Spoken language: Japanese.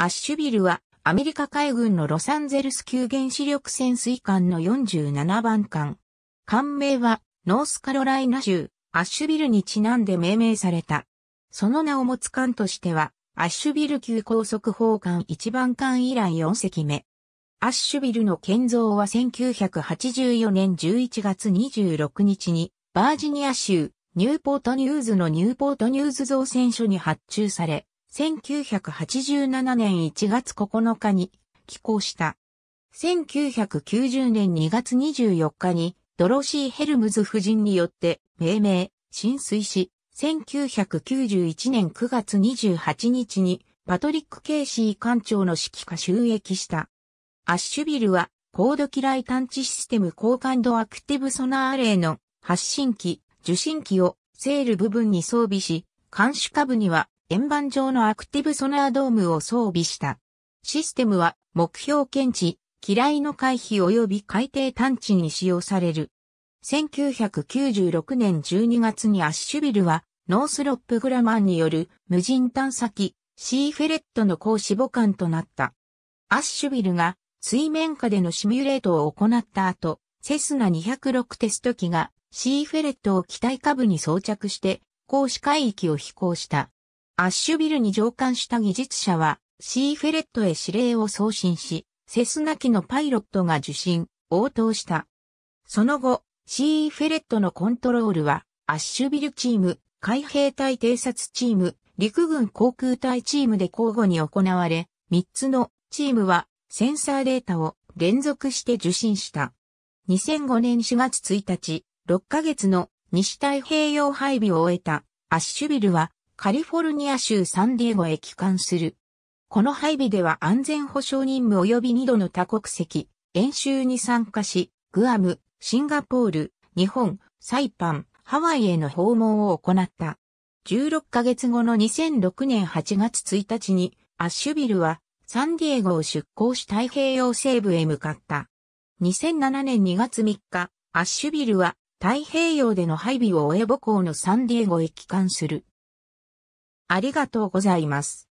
アッシュビルはアメリカ海軍のロサンゼルス級原子力潜水艦の47番艦。艦名はノースカロライナ州アッシュビルにちなんで命名された。その名を持つ艦としては、アッシュビル級高速砲艦1番艦以来4隻目。アッシュビルの建造は1984年11月26日にバージニア州ニューポートニューズのニューポートニューズ造船所に発注され、1987年1月9日に寄港した。1990年2月24日にドロシー・ヘルムズ夫人によって命名、浸水し、1991年9月28日にパトリック・ケイシー艦長の指揮下収益した。アッシュビルは高度機雷探知システム高感度アクティブソナーレイの発信機、受信機をセール部分に装備し、監視下部には円盤状のアクティブソナードームを装備した。システムは目標検知、機雷の回避及び海底探知に使用される。1996年12月にアッシュビルはノースロップグラマンによる無人探査機シーフェレットの高死母艦となった。アッシュビルが水面下でのシミュレートを行った後、セスナ206テスト機がシーフェレットを機体下部に装着して高視海域を飛行した。アッシュビルに乗艦した技術者は、シーフェレットへ指令を送信し、セスナ機のパイロットが受信、応答した。その後、シーフェレットのコントロールは、アッシュビルチーム、海兵隊偵察チーム、陸軍航空隊チームで交互に行われ、3つのチームはセンサーデータを連続して受信した。2005年4月1日、6ヶ月の西太平洋配備を終えたアッシュビルはカリフォルニア州サンディエゴへ帰還する。この配備では安全保障任務及び2度の多国籍、演習に参加し、グアム、シンガポール、日本、サイパン、ハワイへの訪問を行った。16ヶ月後の2006年8月1日に、アッシュビルはサンディエゴを出港し太平洋西部へ向かった。2007年2月3日、アッシュビルは太平洋での配備を終え母港のサンディエゴへ帰還する。ありがとうございます。